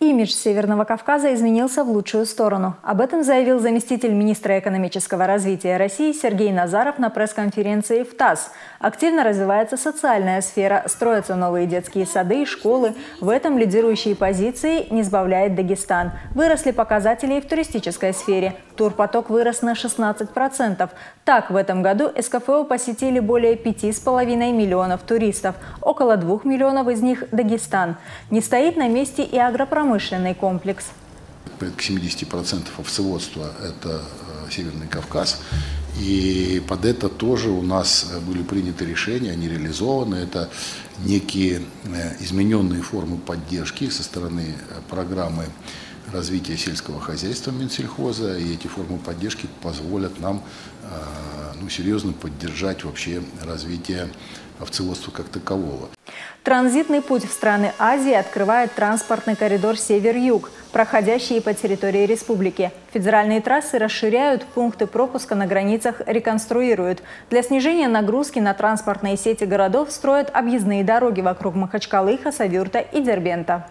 Имидж Северного Кавказа изменился в лучшую сторону. Об этом заявил заместитель министра экономического развития России Сергей Назаров на пресс-конференции в ТАСС. Активно развивается социальная сфера, строятся новые детские сады и школы. В этом лидирующие позиции не сбавляет Дагестан. Выросли показатели и в туристической сфере. Турпоток вырос на 16%. Так, в этом году СКФО посетили более 5,5 миллионов туристов. Около 2 миллионов из них – Дагестан. Не стоит на месте и агропромышленность промышленный комплекс. Порядка 70% овцеводства – это э, Северный Кавказ. И под это тоже у нас были приняты решения, они реализованы. Это некие э, измененные формы поддержки со стороны э, программы развития сельского хозяйства Минсельхоза. И эти формы поддержки позволят нам ну, серьезно поддержать вообще развитие овцеводства как такового. Транзитный путь в страны Азии открывает транспортный коридор Север-Юг, проходящий по территории республики. Федеральные трассы расширяют, пункты пропуска на границах реконструируют. Для снижения нагрузки на транспортные сети городов строят объездные дороги вокруг Махачкалы, Хасавюрта и Дербента.